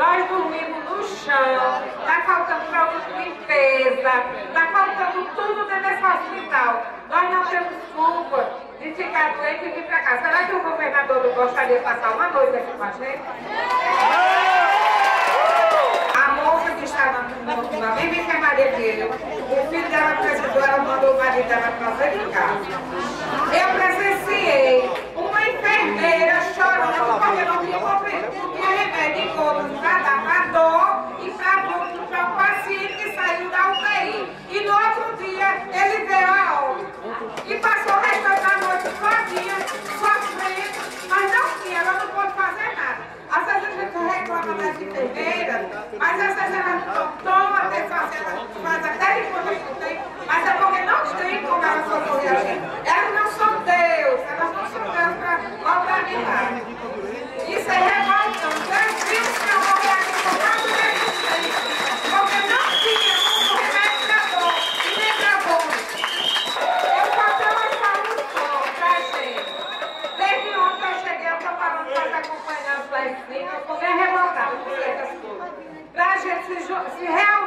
nós dormimos no chão, está faltando produto de limpeza, está faltando tudo dentro desse hospital. Nós não temos culpa de ficar doente e vir para cá. Será que o governador não gostaria de passar uma noite aqui com a gente? A moça que está na, na mesma enfermaria dele, o filho dela precisou, ela mandou o marido dela trazer de casa. Eu presenciei uma enfermeira chorando porque não tinha, não tinha remédio em conta para dar para dor e para o paciente que saiu da UTI. E no outro dia ele veio a óbito. E passou o restante da noite sozinha, sofrendo, mas não tinha, ela não pôde fazer nada. Às vezes a gente reclama enfermeiras, mas às vezes elas não tomam atenção, elas fazem até de conta que tem, mas é porque não tem como elas socorrer a gente. Elas não são Deus, elas não são Deus para organizar. Isso é revoltante. Deus viu que eu morri aqui porque não tinha como remédio e nem da. Eu só tenho uma solução pra gente. Desde ontem eu cheguei, eu estou falando com as acompanhantes lá em cima, revoltada com If you have